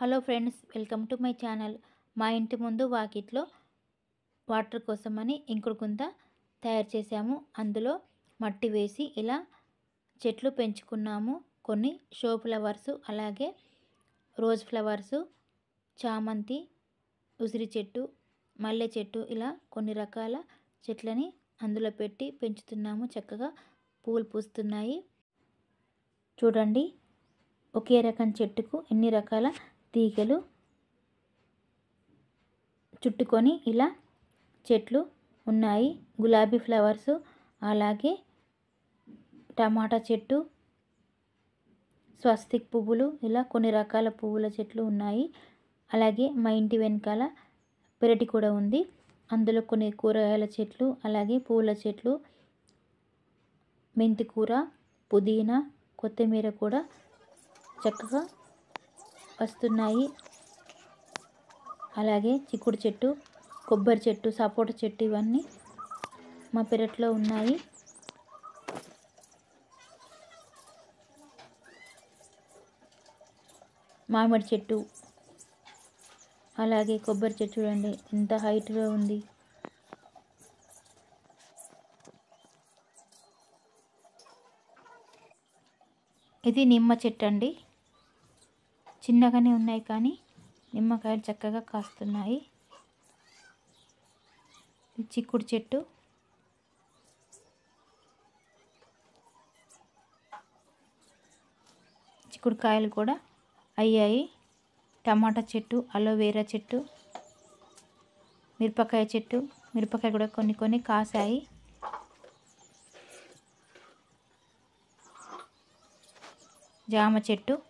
Hello friends welcome to my channel. మా ఇంటి ముందు వాకిట్లో వాటర్ కోసమని ఇంకుడు గుంత తయారు చేసాము అందులో మట్టి వేసి ఇలా చెట్లు పెంచుకున్నాము. కొన్ని షో ఫ్లవర్స్ అలాగే రోజ్ ఫ్లవర్స్ చామంతి ఉసిరి చెట్టు మల్లె చెట్టు ఇలా కొన్ని రకాల చెట్లని అందులో పెట్టి పెంచుతున్నాము. చక్కగా పూలు పూస్తున్నాయి. చూడండి ఒకే రకం చెట్టుకు ఎన్ని రకాల తీగలు చుట్టుకొని ఇలా చెట్లు ఉన్నాయి. గులాబీ ఫ్లవర్స్ అలాగే టమాటా చెట్టు స్వస్తిక్ పువ్వులు ఇలా కొన్ని రకాల పువ్వుల చెట్లు ఉన్నాయి. అలాగే మా ఇంటి వెనకాల పెరటి కూడా ఉంది. అందులో కొన్ని కూరగాయల చెట్లు అలాగే పూల చెట్లు మెంతికూర పుదీనా కొత్తిమీర కూడా చక్కగా వస్తున్నాయి. అలాగే చిక్కుడు చెట్టు కొబ్బరి చెట్టు సపోటా చెట్టు ఇవన్నీ మా పెరట్లో ఉన్నాయి. మామిడి చెట్టు అలాగే కొబ్బరి చెట్టు చూడండి ఎంత హైట్గా ఉంది. ఇది నిమ్మ చెట్టు అండి. చిన్నగానే ఉన్నాయి కానీ నిమ్మకాయలు చక్కగా కాస్తున్నాయి. చిక్కుడు చెట్టు. చిక్కుడు కాయలు కూడా అయ్యాయి. టమాటా చెట్టు అలోవేరా చెట్టు మిరపకాయ చెట్టు. మిరపకాయ కూడా కొన్ని కొన్ని కాసాయి జామ చెట్టు.